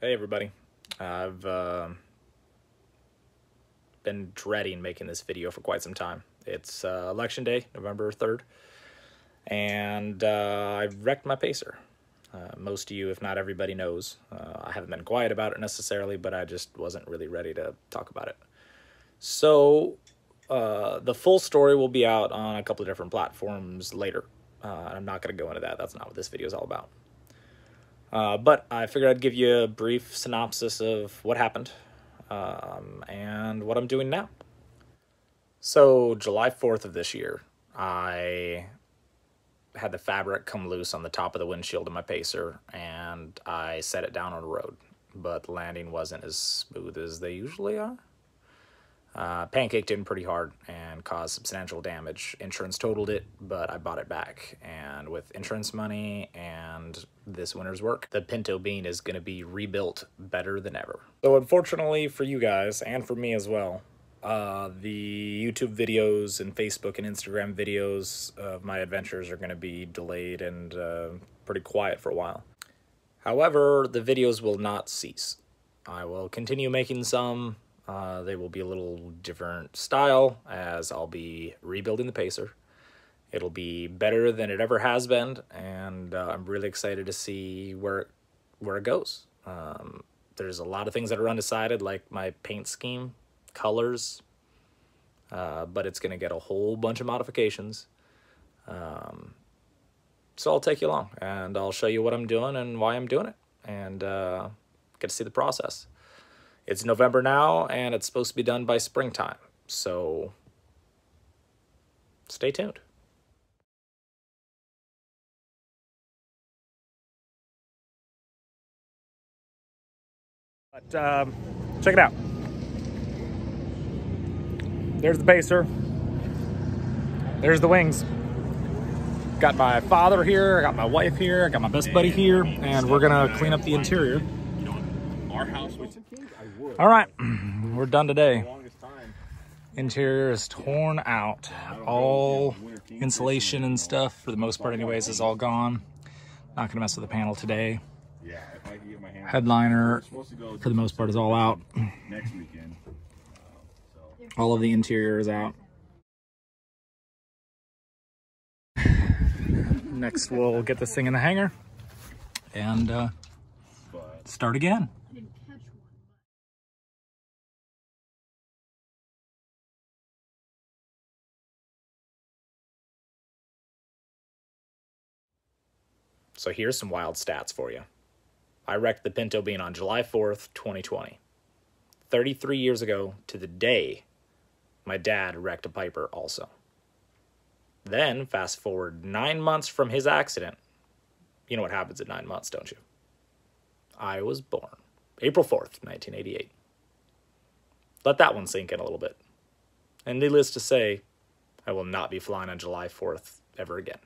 Hey everybody, I've uh, been dreading making this video for quite some time. It's uh, election day, November 3rd, and uh, I wrecked my pacer. Uh, most of you, if not everybody, knows. Uh, I haven't been quiet about it necessarily, but I just wasn't really ready to talk about it. So, uh, the full story will be out on a couple of different platforms later. I'm not going to go into that. That's not what this video is all about. Uh, but I figured I'd give you a brief synopsis of what happened um, and what I'm doing now. So, July 4th of this year, I had the fabric come loose on the top of the windshield of my Pacer and I set it down on the road. But landing wasn't as smooth as they usually are. Uh, pancaked in pretty hard and caused substantial damage. Insurance totaled it, but I bought it back. And with insurance money and this winter's work, the Pinto Bean is going to be rebuilt better than ever. So unfortunately for you guys, and for me as well, uh, the YouTube videos and Facebook and Instagram videos of my adventures are going to be delayed and uh, pretty quiet for a while. However, the videos will not cease. I will continue making some uh, they will be a little different style as I'll be rebuilding the Pacer. It'll be better than it ever has been, and uh, I'm really excited to see where where it goes. Um, there's a lot of things that are undecided, like my paint scheme, colors, uh, but it's going to get a whole bunch of modifications. Um, so I'll take you along, and I'll show you what I'm doing and why I'm doing it, and uh, get to see the process. It's November now, and it's supposed to be done by springtime. So stay tuned. But um, check it out. There's the Pacer. There's the wings. Got my father here, I got my wife here, I got my best buddy here, and we're gonna clean up the interior. Our house all right, we're done today. Interior is torn out. All insulation and stuff, for the most part anyways, is all gone. Not gonna mess with the panel today. Headliner, for the most part, is all out. All of the interior is out. Next, we'll get this thing in the hangar and uh, start again. So here's some wild stats for you. I wrecked the Pinto Bean on July 4th, 2020. 33 years ago to the day, my dad wrecked a Piper also. Then, fast forward nine months from his accident. You know what happens at nine months, don't you? I was born. April 4th, 1988. Let that one sink in a little bit. And needless to say, I will not be flying on July 4th ever again.